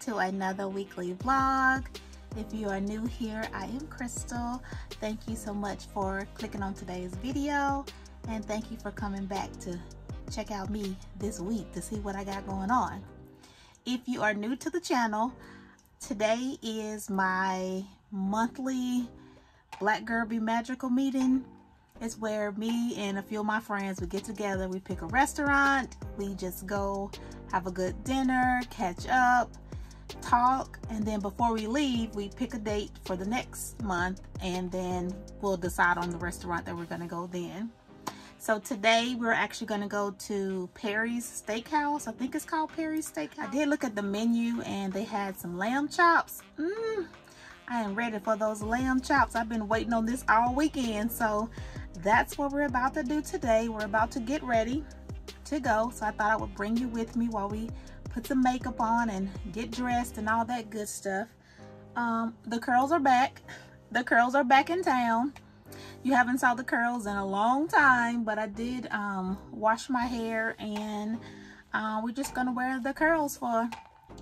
to another weekly vlog. If you are new here, I am Crystal. Thank you so much for clicking on today's video and thank you for coming back to check out me this week to see what I got going on. If you are new to the channel, today is my monthly Black Girl Be Magical meeting. It's where me and a few of my friends, we get together, we pick a restaurant, we just go have a good dinner, catch up, talk, and then before we leave, we pick a date for the next month and then we'll decide on the restaurant that we're gonna go then. So today we're actually gonna go to Perry's Steakhouse. I think it's called Perry's Steakhouse. I did look at the menu and they had some lamb chops. Mmm, I am ready for those lamb chops. I've been waiting on this all weekend. So that's what we're about to do today. We're about to get ready to go. So I thought I would bring you with me while we put some makeup on and get dressed and all that good stuff. Um, the curls are back. The curls are back in town. You haven't saw the curls in a long time, but I did um, wash my hair and uh, we're just gonna wear the curls for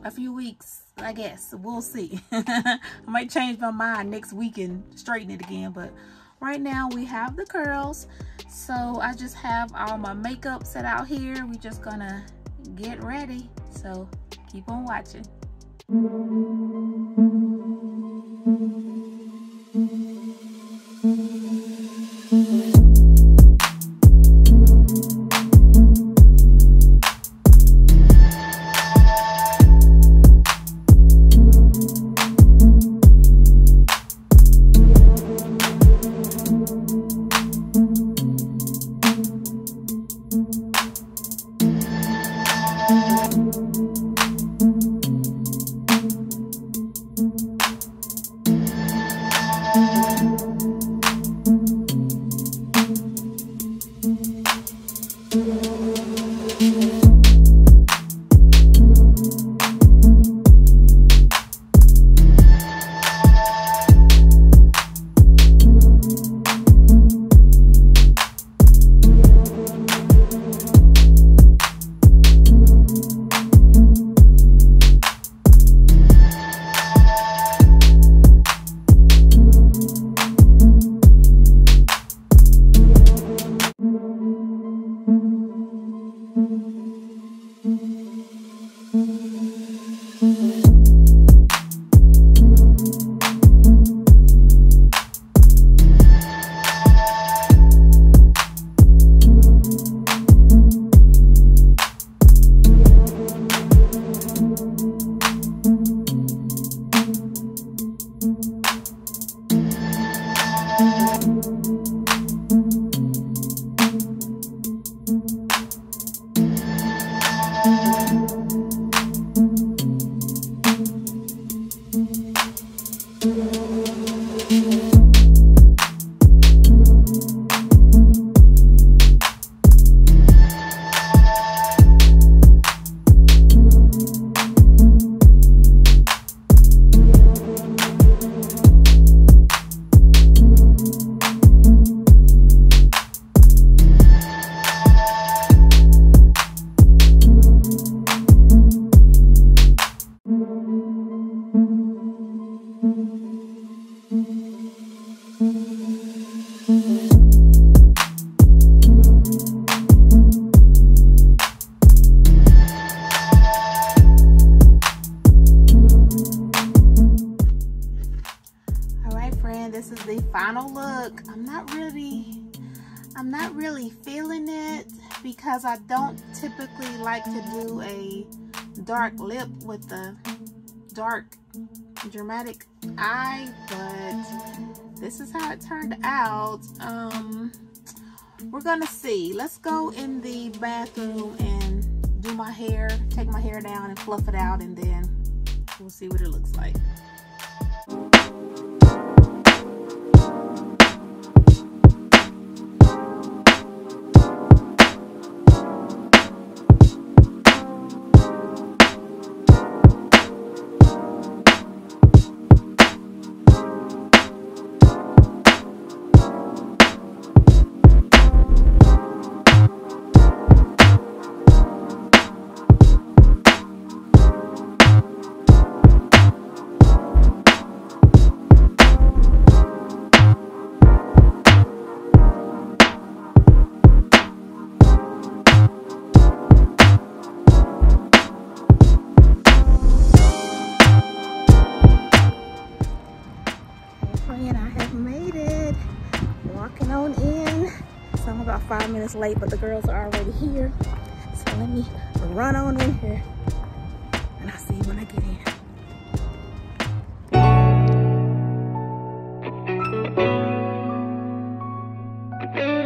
a few weeks, I guess. We'll see. I might change my mind next week and straighten it again, but right now we have the curls. So I just have all my makeup set out here. We're just gonna get ready. So keep on watching. I don't typically like to do a dark lip with a dark dramatic eye, but this is how it turned out. Um, we're gonna see. Let's go in the bathroom and do my hair, take my hair down and fluff it out, and then we'll see what it looks like. Minutes late, but the girls are already here. So let me run on in here and I'll see you when I get in. Happy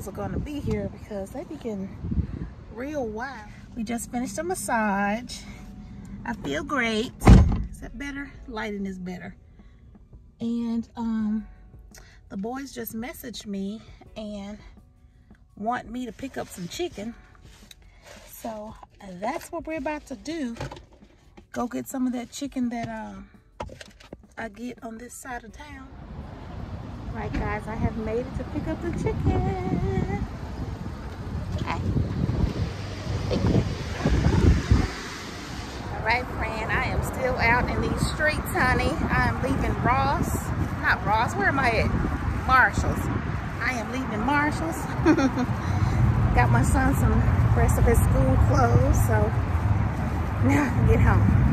curls are gonna be here because they be getting real wild. We just finished a massage. I feel great. Is that better? Lighting is better. And um the boys just messaged me and want me to pick up some chicken. So that's what we're about to do. Go get some of that chicken that um, I get on this side of town. Right guys, I have made it to pick up the chicken. Hi. Thank you. All right, friend, I am still out in these streets, honey. I am leaving Ross. Not Ross, where am I at? Marshalls. I am leaving Marshalls. Got my son some rest of his school clothes, so now I can get home.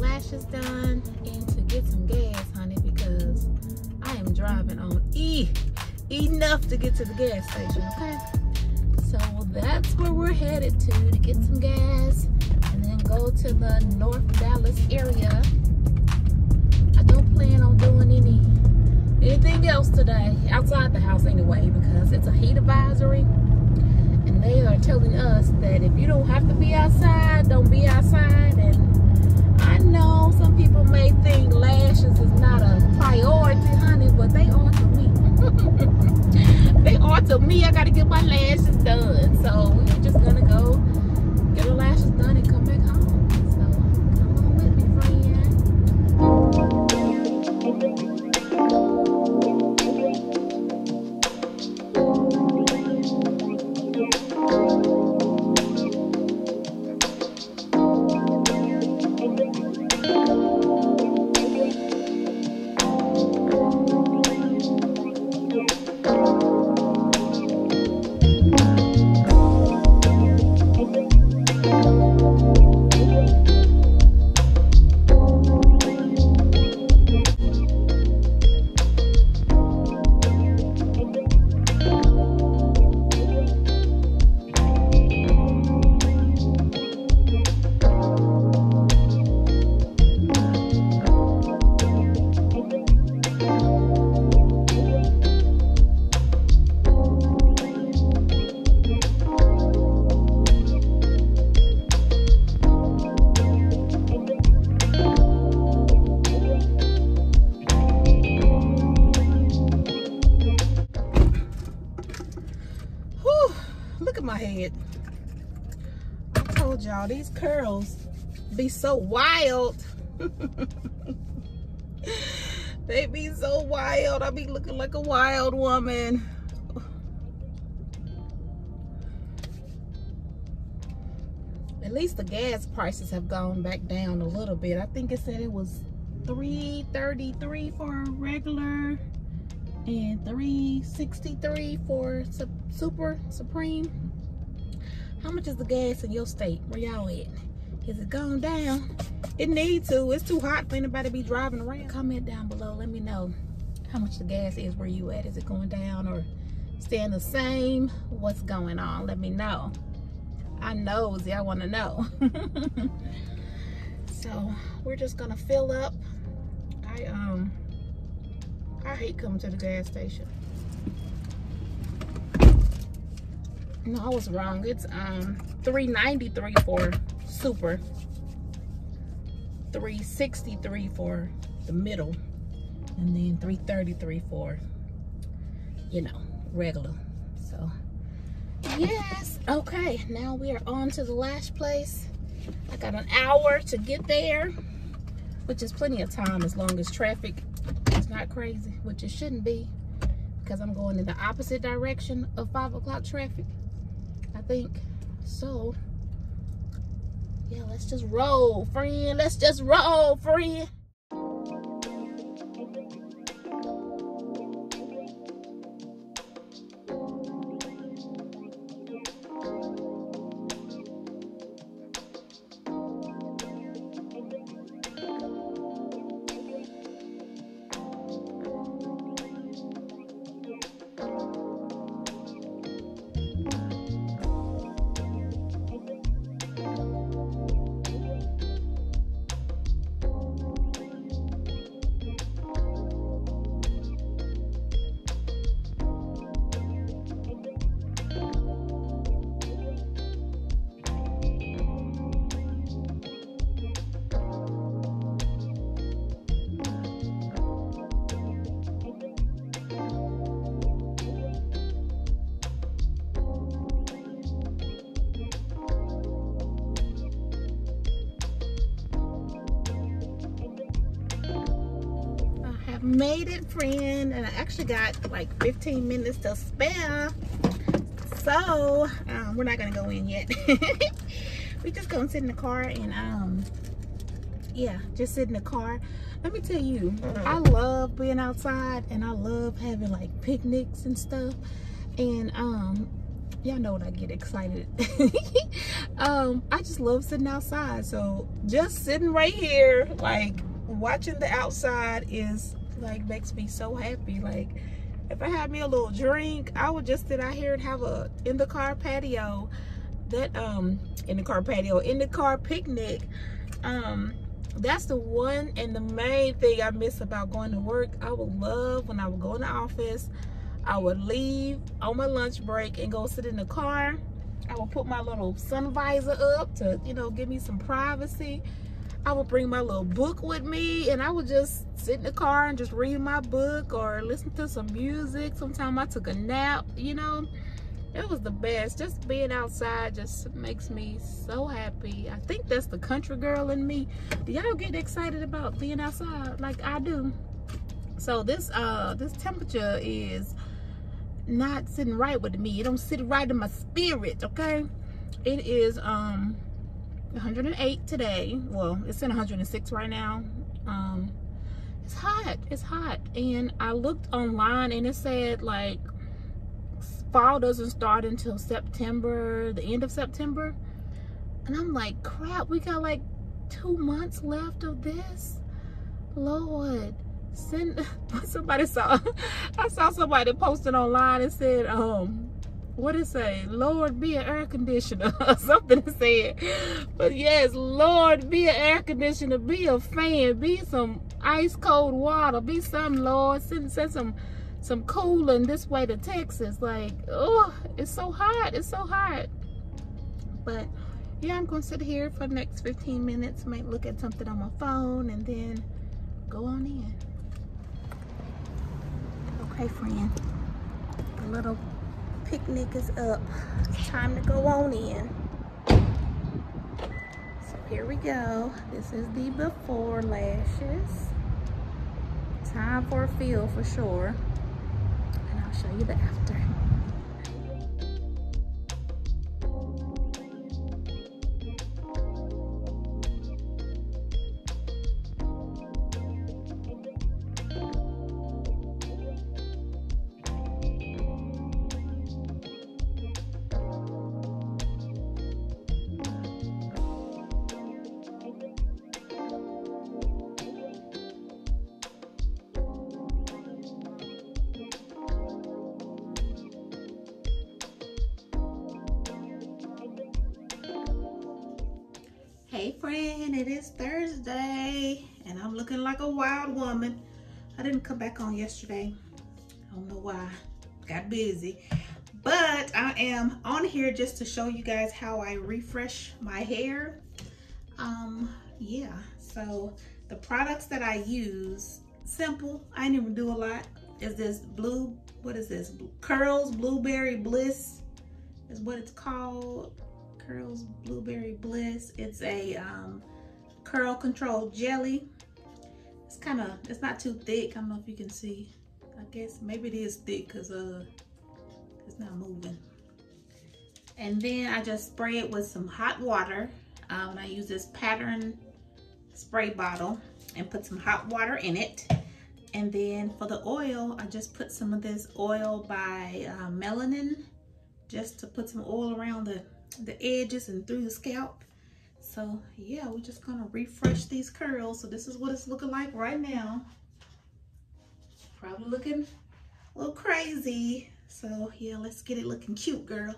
Lashes done and to get some gas, honey, because I am driving on E enough to get to the gas station, okay? So that's where we're headed to, to get some gas and then go to the North Dallas area. I don't plan on doing any anything else today, outside the house anyway, because it's a heat advisory. And they are telling us that if you don't have to be outside, don't be outside. And know some people may think lashes is not a priority, honey, but they are to me. they are to me. I gotta get my lashes done. So we're just gonna go get our lashes done so wild. they be so wild. I be looking like a wild woman. At least the gas prices have gone back down a little bit. I think it said it was 333 for regular and 363 for super supreme how much is the gas in your state? Where y'all at? Is it going down? It needs to. It's too hot for anybody to be driving around. Comment down below. Let me know how much the gas is where you at. Is it going down or staying the same? What's going on? Let me know. I know. I want to know. so we're just gonna fill up. I um I hate coming to the gas station. no i was wrong it's um 393 for super. 363 for the middle and then 333 for you know regular. So yes. Okay now we are on to the last place. I got an hour to get there which is plenty of time as long as traffic is not crazy which it shouldn't be because i'm going in the opposite direction of five o'clock traffic I think. So, yeah, let's just roll, friend. Let's just roll, friend. Friend and I actually got like 15 minutes to spare so um, we're not gonna go in yet we just gonna sit in the car and um yeah just sit in the car let me tell you, I love being outside and I love having like picnics and stuff. And um, y'all know when I get excited. um, I just love sitting outside. So just sitting right here, like watching the outside is like makes me so happy. Like if I had me a little drink, I would just sit out here and have a in the car patio. That um in the car patio, in the car picnic. Um that's the one and the main thing I miss about going to work. I would love when I would go in the office, I would leave on my lunch break and go sit in the car. I would put my little sun visor up to, you know, give me some privacy. I would bring my little book with me and I would just sit in the car and just read my book or listen to some music. Sometimes I took a nap, you know. It was the best. Just being outside just makes me so happy. I think that's the country girl in me. Do y'all get excited about being outside? Like i do. So this uh this temperature is not sitting right with me. It don't sit right in my spirit okay? It is um 108 today well it's in 106 right now um it's hot it's hot and i looked online and it said like fall doesn't start until September, the end of September. And I'm like, crap, we got like two months left of this. Lord, send somebody saw I saw somebody posting online and said, um, what it say? Lord be an air conditioner or something to say But yes, Lord be an air conditioner, be a fan, be some ice cold water, be some Lord, send send some some cooling this way to Texas. Like, oh, it's so hot. It's so hot. But yeah, I'm to sit here for the next 15 minutes, might look at something on my phone, and then go on in. Okay, friend. The little picnic is up. It's time to go on in. So here we go. This is the before lashes. Time for a feel for sure And I'll show you the after. Hey friend, it is Thursday and I'm looking like a wild woman. I didn't come back on yesterday. I don't know why, got busy. But I am on here just to show you guys how I refresh my hair. Um, yeah, so the products that I use, simple, I didn't even do a lot, is this blue, what is this? Curls Blueberry Bliss is what it's called Curls Blueberry Bliss. It's a um, curl control jelly. It's kind of, it's not too thick. I don't know if you can see. I guess maybe it is thick because uh, it's not moving. And then I just spray it with some hot water. Um, I use this pattern spray bottle and put some hot water in it. And then for the oil, I just put some of this oil by uh, Melanin just to put some oil around the the edges and through the scalp. So yeah, we're just gonna refresh these curls. So this is what it's looking like right now. Probably looking a little crazy. So yeah, let's get it looking cute, girl.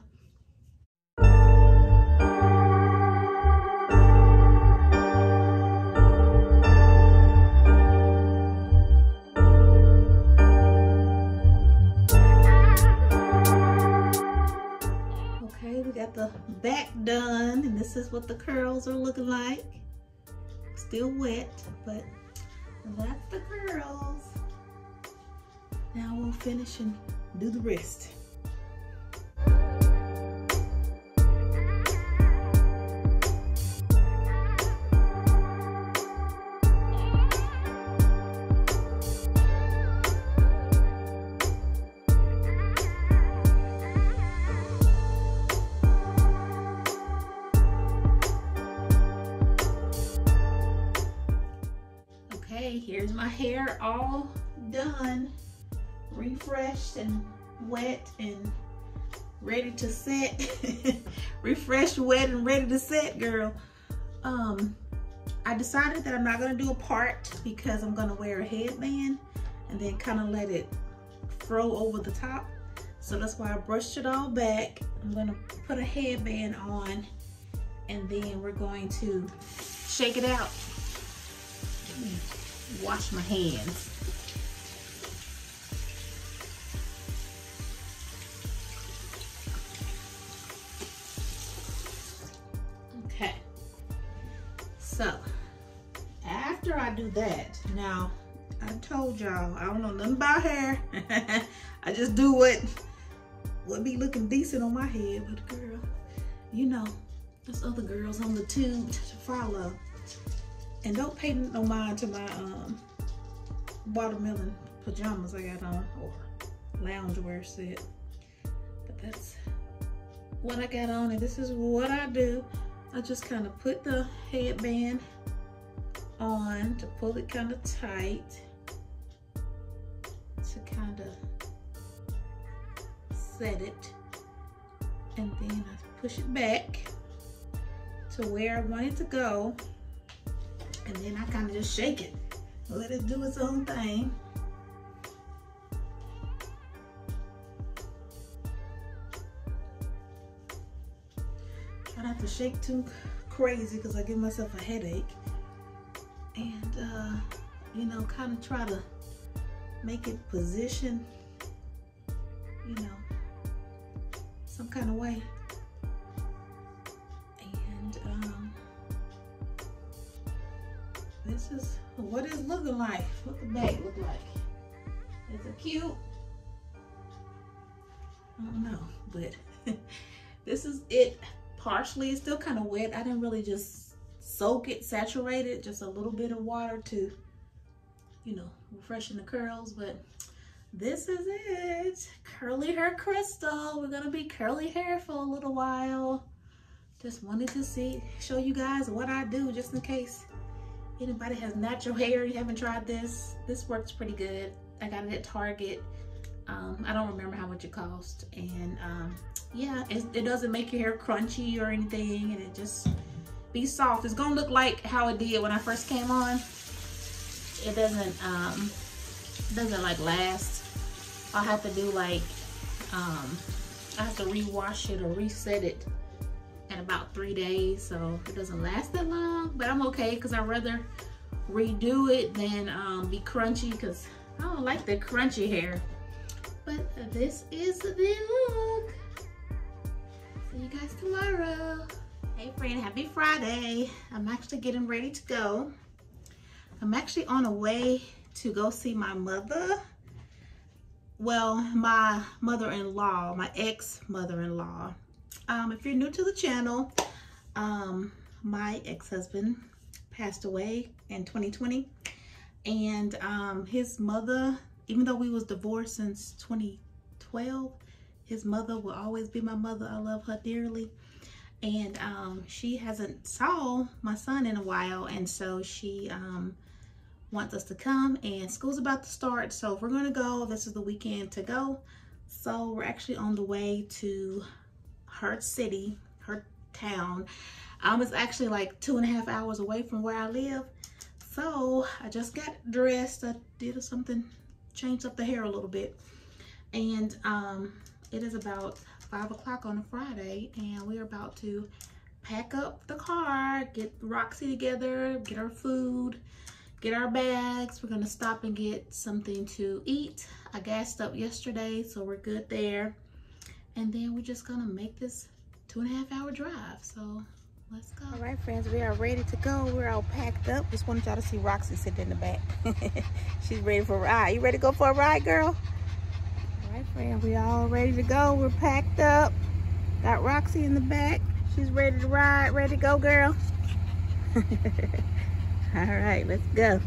The back done and this is what the curls are looking like. Still wet, but that's the curls. Now we'll finish and do the rest. Wet and ready to set. refreshed, wet, and ready to set, girl. Um, I decided that I'm not gonna do a part because I'm gonna wear a headband and then kind of let it fro over the top. So that's why I brushed it all back. I'm gonna put a headband on and then we're going to shake it out. Wash my hands. After I do that, now I told y'all I don't know nothing about hair. I just do what would be looking decent on my head, but girl, you know, there's other girls on the tube to follow. And don't pay no mind to my um watermelon pajamas I got on or loungewear set. But that's what I got on and this is what I do. I just kind of put the headband on to pull it kind of tight to kind of set it. And then I push it back to where I want it to go. And then I kind of just shake it. Let it do its own thing. Try not have to shake too crazy because I give myself a headache and uh, you know kind of try to make it position you know some kind of way. And um, this is what it's looking like. What the bag look like. Is it cute? I don't know, but this is it partially. It's still kind of wet. I didn't really just soak it, saturate it, just a little bit of water to, you know, refreshen the curls, but this is it. Curly hair crystal. We're gonna be curly hair for a little while. Just wanted to see, show you guys what I do just in case anybody has natural hair, you haven't tried this. This works pretty good. I got it at Target. Um, I don't remember how much it cost. And um, yeah, it, it doesn't make your hair crunchy or anything and it just be soft. It's gonna look like how it did when I first came on. It doesn't, um, doesn't like last I'll have to do like, um, I have to rewash it or reset it in about three days. So it doesn't last that long, but I'm okay because I'd rather redo it than um, be crunchy because I don't like the crunchy hair. But this is the look. See you guys tomorrow. Hey friend, happy Friday. I'm actually getting ready to go. I'm actually on a way to go see my mother well, my mother-in-law, my ex-mother-in-law. Um, if you're new to the channel, um, my ex-husband passed away in 2020. And um, his mother, even though we was divorced since 2012, his mother will always be my mother. I love her dearly. And um, she hasn't saw my son in a while. And so she um, wants us to come and school's about to start. So we're gonna go, this is the weekend to go. So we're actually on the way to her city, her town. Um, it's actually like two and a half hours away from where I live. So I just got dressed. I did something, changed up the hair a little bit. And um, it is about five o'clock on a Friday and we're about to pack up the car, get Roxy together, get our food, get our bags. We're gonna stop and get something to eat. I gassed up yesterday, so we're good there. And then we're just gonna make this two and a half hour drive. So let's go. All right, friends, we are ready to go. We're all packed up. Just wanted y'all to see Roxy sitting in the back. She's ready for a ride. You ready to go for a ride, girl? Right, friends, we all ready to go. We're packed up. Got Roxy in the back. She's ready to ride. Ready to go, girl? All right, let's go.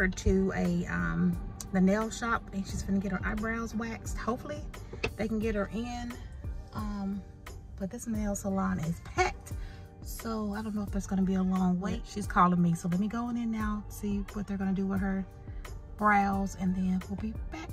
Her to a um, the nail shop and she's gonna get her eyebrows waxed. Hopefully they can get her in. Um, but this nail salon is packed. So I don't know if there's gonna be a long wait. She's calling me. So let me go in now, see what they're gonna do with her brows and then we'll be back.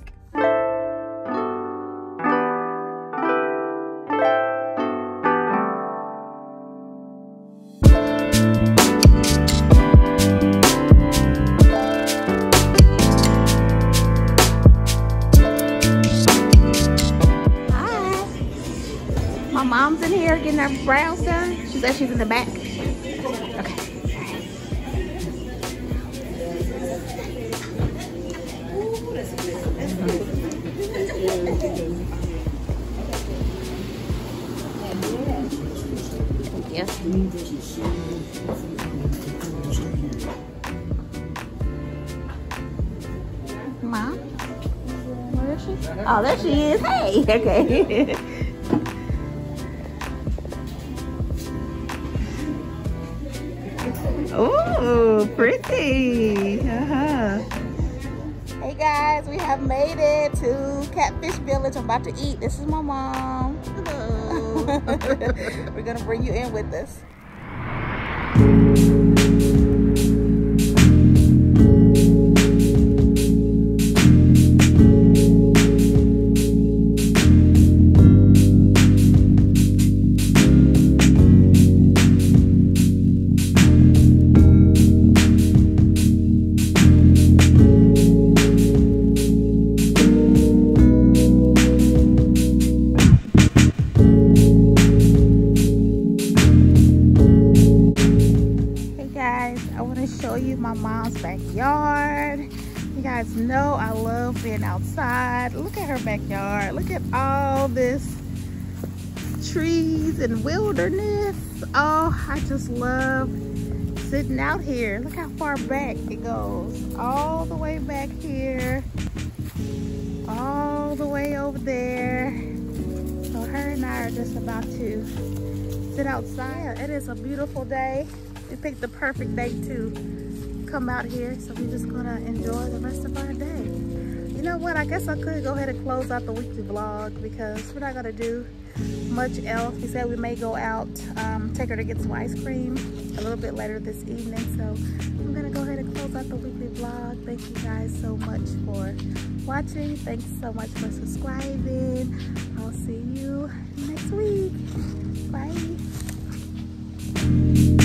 She? Oh, there she is. Hey, okay. Oh, pretty. Uh -huh. Hey guys, we have made it to Catfish Village. I'm about to eat. This is my mom. Hello. We're gonna bring you in with us. Trees and wilderness. Oh, I just love sitting out here. Look how far back it goes. All the way back here. All the way over there. So her and I are just about to sit outside. It is a beautiful day. We picked the perfect day to come out here. So we're just gonna enjoy the rest of our day you know what? I guess I could go ahead and close out the weekly vlog because we're not gonna do much else. We said we may go out, um, take her to get some ice cream a little bit later this evening. So I'm gonna go ahead and close out the weekly vlog. Thank you guys so much for watching. Thanks so much for subscribing. I'll see you next week. Bye.